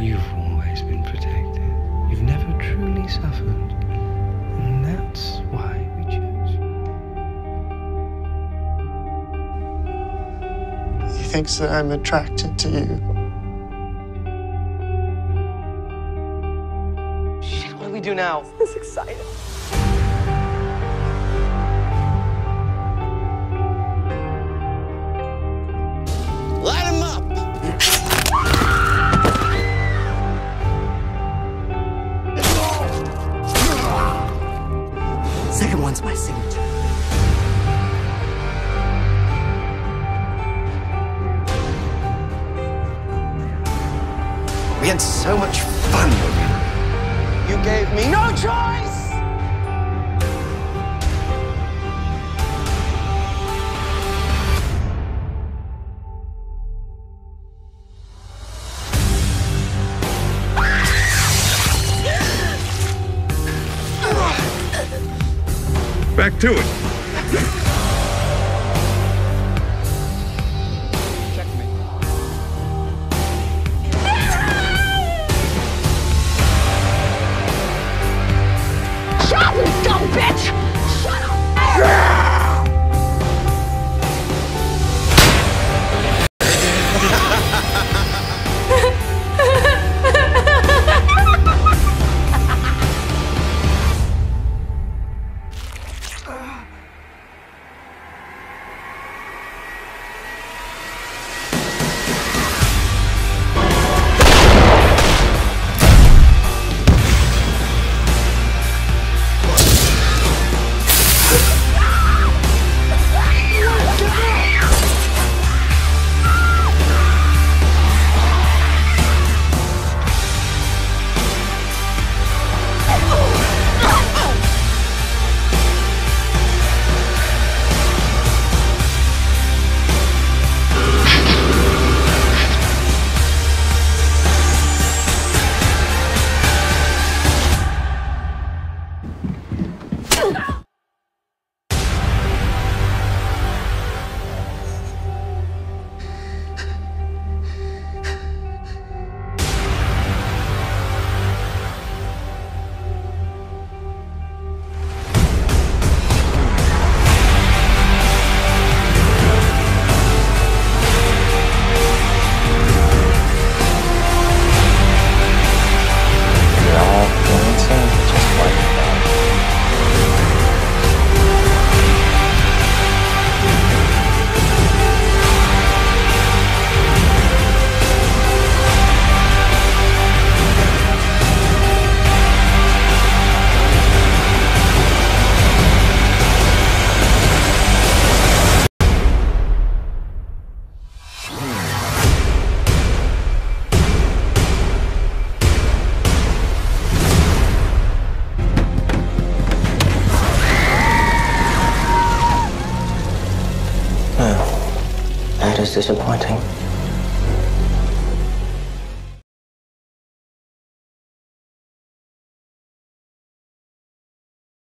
You've always been protected. You've never truly suffered. And that's why we chose you. He thinks that I'm attracted to you. Shit, what do we do now? This is exciting. Second one's my signature. We had so much fun you. Gave me no choice! Back to it. Disappointing.